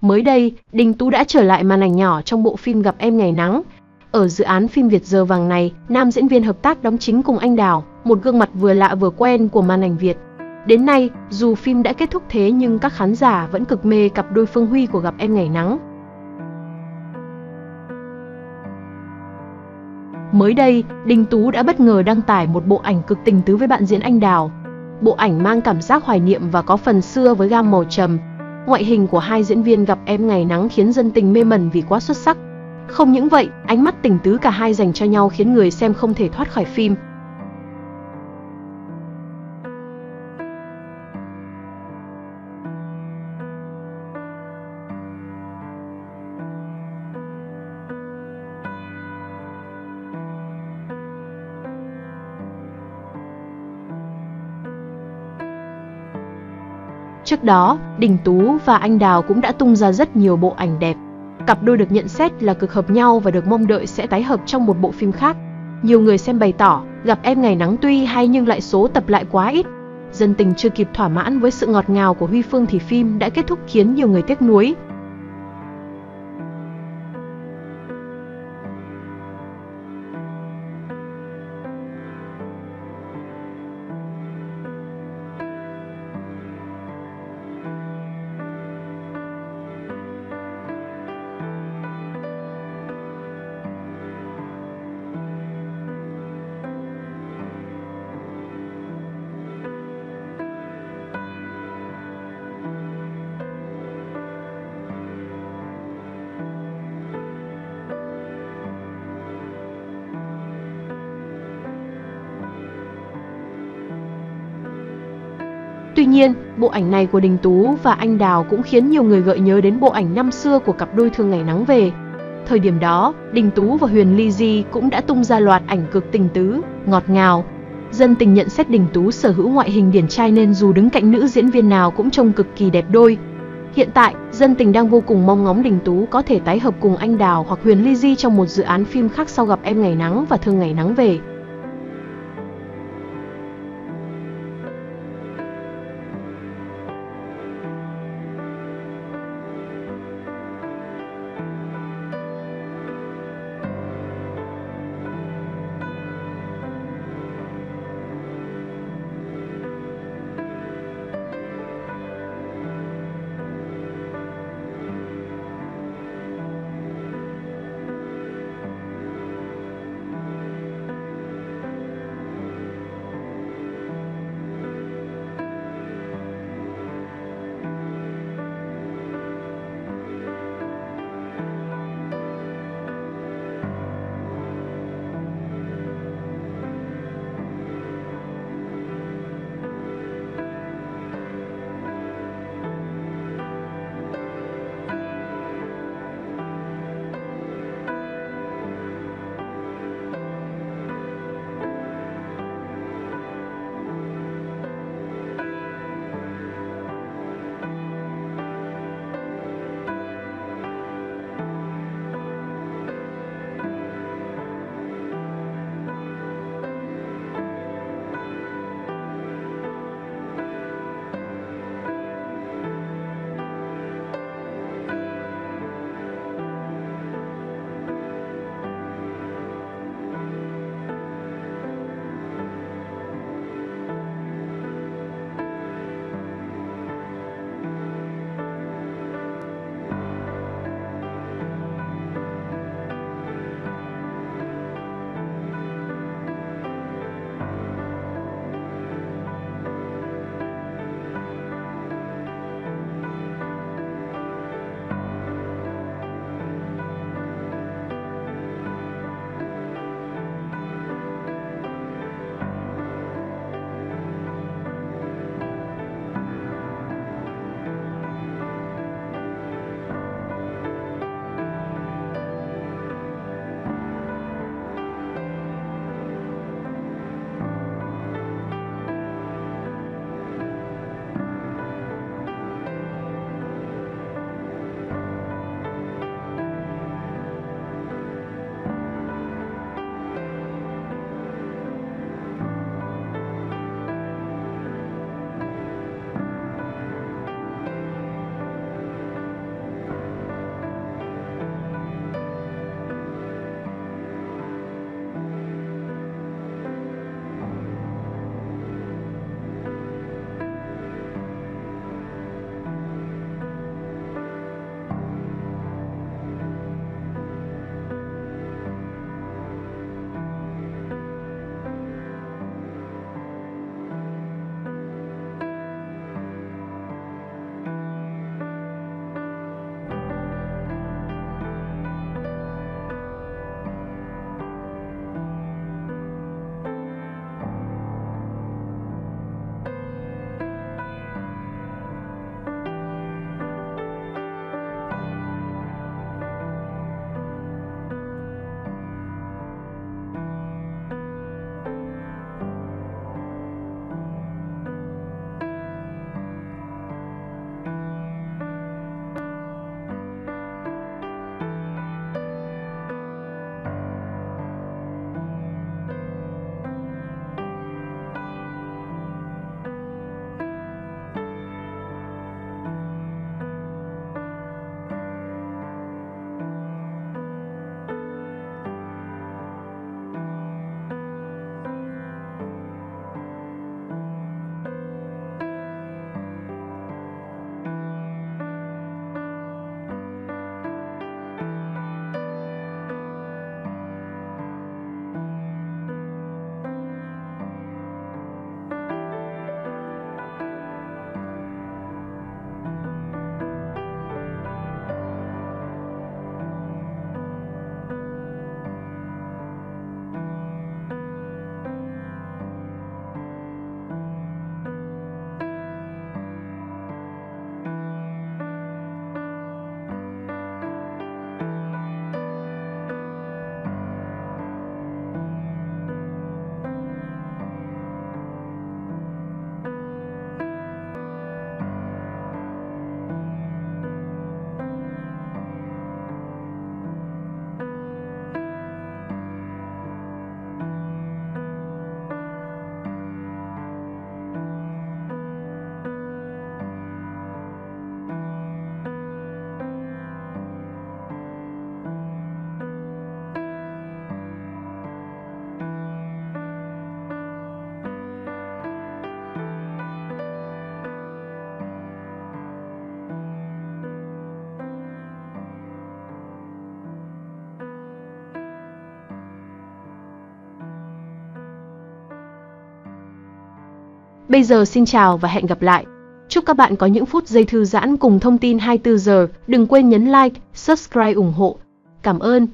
Mới đây, Đình Tú đã trở lại màn ảnh nhỏ trong bộ phim Gặp em ngày nắng. Ở dự án phim Việt giờ vàng này, nam diễn viên hợp tác đóng chính cùng anh Đào, một gương mặt vừa lạ vừa quen của màn ảnh Việt. Đến nay, dù phim đã kết thúc thế nhưng các khán giả vẫn cực mê cặp đôi Phương Huy của Gặp em ngày nắng. Mới đây, Đình Tú đã bất ngờ đăng tải một bộ ảnh cực tình tứ với bạn diễn anh Đào. Bộ ảnh mang cảm giác hoài niệm và có phần xưa với gam màu trầm. Ngoại hình của hai diễn viên gặp em ngày nắng khiến dân tình mê mẩn vì quá xuất sắc. Không những vậy, ánh mắt tình tứ cả hai dành cho nhau khiến người xem không thể thoát khỏi phim. Trước đó, Đình Tú và anh Đào cũng đã tung ra rất nhiều bộ ảnh đẹp. Cặp đôi được nhận xét là cực hợp nhau và được mong đợi sẽ tái hợp trong một bộ phim khác. Nhiều người xem bày tỏ, gặp em ngày nắng tuy hay nhưng lại số tập lại quá ít. Dân tình chưa kịp thỏa mãn với sự ngọt ngào của Huy Phương thì phim đã kết thúc khiến nhiều người tiếc nuối. Nhiên, bộ ảnh này của Đình Tú và anh Đào cũng khiến nhiều người gợi nhớ đến bộ ảnh năm xưa của cặp đôi thường ngày nắng về. Thời điểm đó, Đình Tú và Huyền Ly Di cũng đã tung ra loạt ảnh cực tình tứ, ngọt ngào. Dân tình nhận xét Đình Tú sở hữu ngoại hình điển trai nên dù đứng cạnh nữ diễn viên nào cũng trông cực kỳ đẹp đôi. Hiện tại, dân tình đang vô cùng mong ngóng Đình Tú có thể tái hợp cùng anh Đào hoặc Huyền Ly Di trong một dự án phim khác sau gặp em ngày nắng và thương ngày nắng về. Bây giờ xin chào và hẹn gặp lại. Chúc các bạn có những phút giây thư giãn cùng thông tin 24 giờ. Đừng quên nhấn like, subscribe ủng hộ. Cảm ơn.